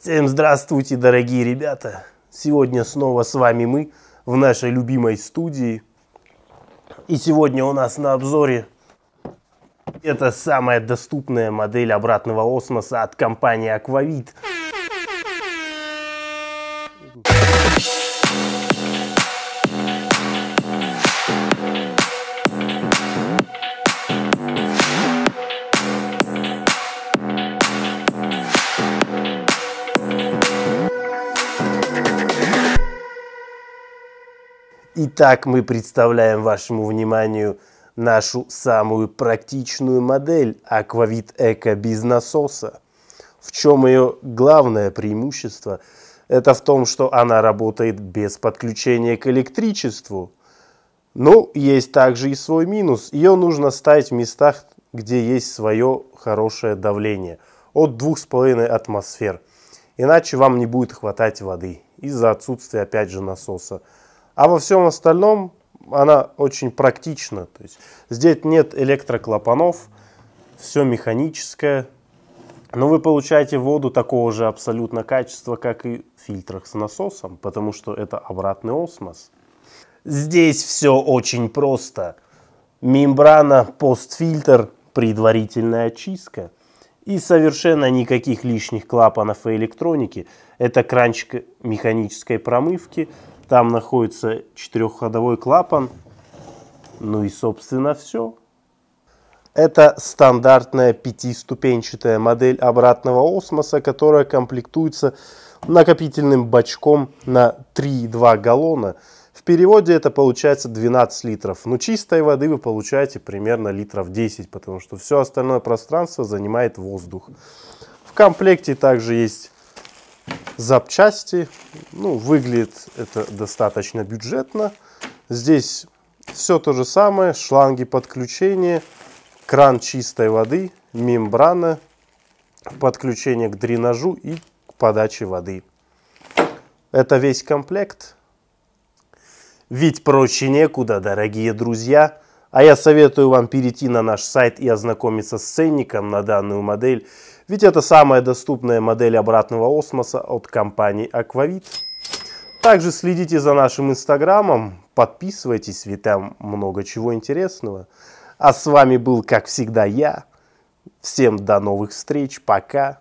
Всем здравствуйте, дорогие ребята! Сегодня снова с вами мы в нашей любимой студии. И сегодня у нас на обзоре это самая доступная модель обратного осмоса от компании Aquavit. Итак, мы представляем вашему вниманию нашу самую практичную модель Aquavit Eco без насоса. В чем ее главное преимущество? Это в том, что она работает без подключения к электричеству. Но есть также и свой минус. Ее нужно ставить в местах, где есть свое хорошее давление. От 2,5 атмосфер. Иначе вам не будет хватать воды из-за отсутствия опять же насоса. А во всем остальном она очень практична. То есть здесь нет электроклапанов, все механическое. Но вы получаете воду такого же абсолютно качества, как и в фильтрах с насосом, потому что это обратный осмос. Здесь все очень просто. Мембрана, постфильтр, предварительная очистка. И совершенно никаких лишних клапанов и электроники. Это кранчик механической промывки – там находится четырехходовой клапан. Ну и, собственно, все. Это стандартная пятиступенчатая модель обратного осмоса, которая комплектуется накопительным бачком на 3,2 галлона. В переводе это получается 12 литров. Но чистой воды вы получаете примерно литров 10, потому что все остальное пространство занимает воздух. В комплекте также есть запчасти. Ну, выглядит это достаточно бюджетно. Здесь все то же самое. Шланги подключения, кран чистой воды, мембрана, подключение к дренажу и к подаче воды. Это весь комплект. Ведь проще некуда, дорогие друзья. А я советую вам перейти на наш сайт и ознакомиться с ценником на данную модель. Ведь это самая доступная модель обратного осмоса от компании Aquavit. Также следите за нашим инстаграмом, подписывайтесь, ведь там много чего интересного. А с вами был, как всегда, я. Всем до новых встреч, пока.